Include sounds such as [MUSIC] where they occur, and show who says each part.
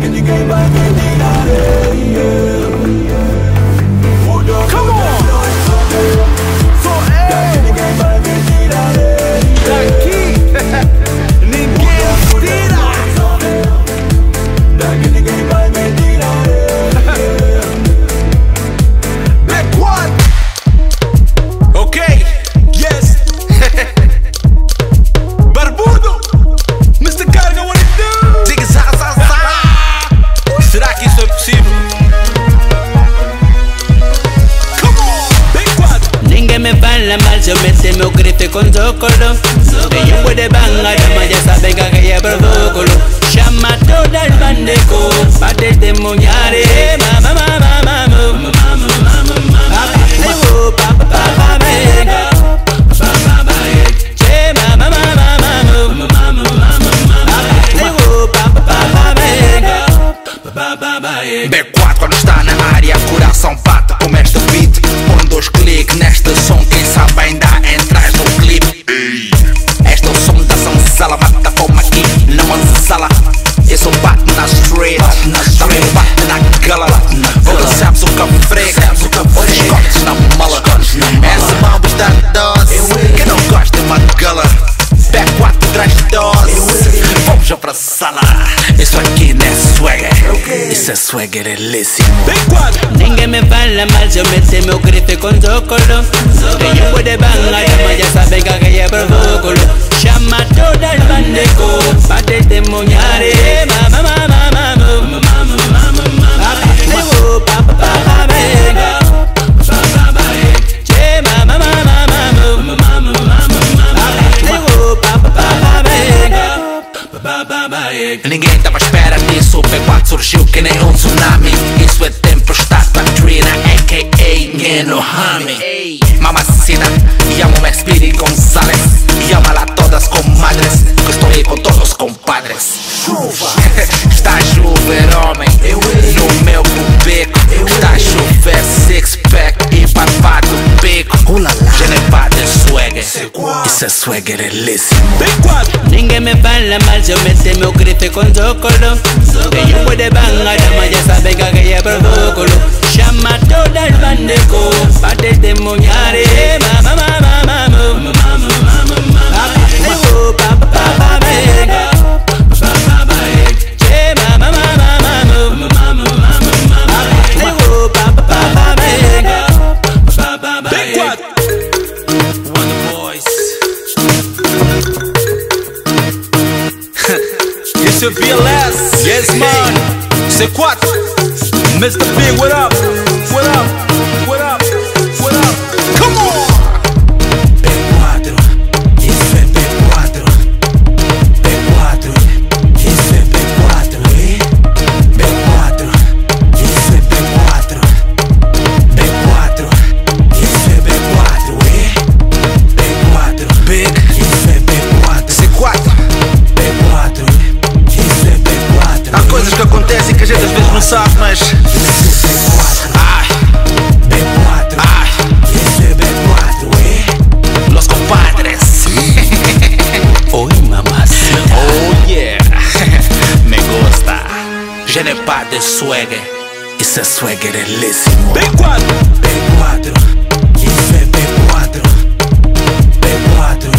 Speaker 1: Can you get back Me
Speaker 2: fala mal se eu meter meu grife com zócolo Quem eu pude banga, dama já sabem que é provócolo Chama todas as bandecos pra testemunhar eh,
Speaker 3: aqui não é swagger, isso é swagger ilíssimo.
Speaker 4: Big One.
Speaker 2: Ninguém me fala mal se eu meter meu grife com zócolo Quem eu pude banga, dama já sabem que aqui é provócolo Chama todas as bandecos pra testemunhar
Speaker 3: Ninguém tava à espera disso, o P4 surgiu que nem um tsunami. Isso é tempestade, Katrina, a.k.a. Nenohami. É swagger ilíssimo.
Speaker 4: Big One.
Speaker 2: Ninguém me mal se eu meter grife com zócolo pude banga, dama já sabem que aqui é Chama todas as pra testemunhar eh, Mama,
Speaker 4: Mr. BLS. Yes, man. Say what? Mr. B, what up?
Speaker 3: Coisas que acontecem que a gente às vezes não sabe, mas. Ai,
Speaker 1: B4,
Speaker 3: ai,
Speaker 1: é B4,
Speaker 3: los compadres. [LAUGHS]
Speaker 2: Oi, mamacita
Speaker 3: Oh yeah, [LAUGHS] me gusta. Je n'ai pas de swagger. Isso é swagger.
Speaker 4: Big One.
Speaker 1: P4, isso é P4 P4,